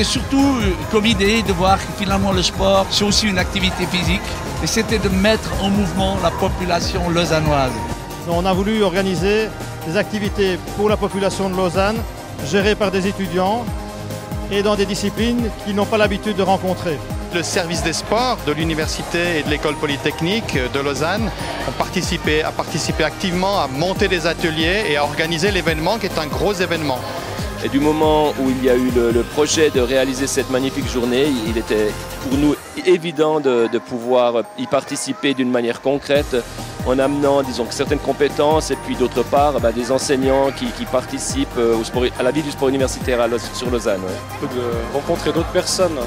c'était surtout comme idée de voir que finalement le sport, c'est aussi une activité physique. Et c'était de mettre en mouvement la population lausannoise. On a voulu organiser des activités pour la population de Lausanne, gérées par des étudiants et dans des disciplines qu'ils n'ont pas l'habitude de rencontrer. Le service des sports de l'université et de l'école polytechnique de Lausanne ont participé, a participé activement à monter des ateliers et à organiser l'événement qui est un gros événement. Et du moment où il y a eu le, projet de réaliser cette magnifique journée, il était pour nous évident de, pouvoir y participer d'une manière concrète en amenant disons, certaines compétences et puis d'autre part bah, des enseignants qui, participent euh, au sport, à la vie du sport universitaire sur Lausanne. De rencontrer d'autres personnes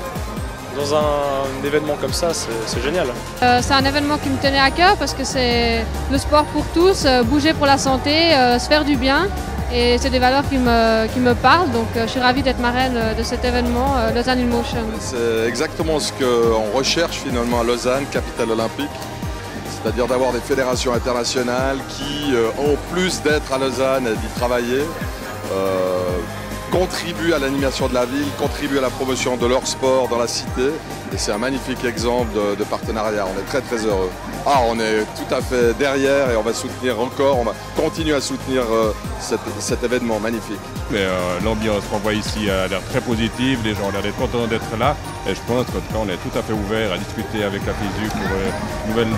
dans un, événement comme ça, c'est génial. Euh, c'est un événement qui me tenait à cœur parce que c'est le sport pour tous, euh, bouger pour la santé, se faire du bien. Et c'est des valeurs qui me, qui me parlent, donc je suis ravie d'être marraine de cet événement, Lausanne in Motion. C'est exactement ce qu'on recherche finalement à Lausanne, capitale olympique c'est-à-dire d'avoir des fédérations internationales qui, euh, en plus d'être à Lausanne et d'y travailler, euh, contribuent à l'animation de la ville, contribuent à la promotion de leur sport dans la cité. Et c'est un magnifique exemple de, partenariat. On est très très heureux. Ah, on est tout à fait derrière et on va soutenir encore, on va continuer à soutenir euh, cet, événement magnifique. Mais l'ambiance qu'on voit ici a l'air très positive, les gens ont l'air d'être contents d'être là. Et je pense qu'en on est tout à fait ouvert à discuter avec la FISU pour une nouvelle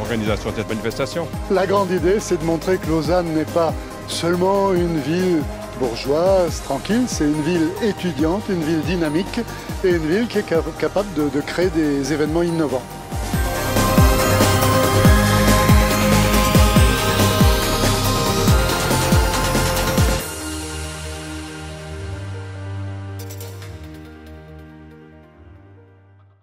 organisation de cette manifestation. La grande idée, c'est de montrer que Lausanne n'est pas seulement une ville bourgeoise, tranquille, c'est une ville étudiante, une ville dynamique et une ville qui est capable de créer des événements innovants.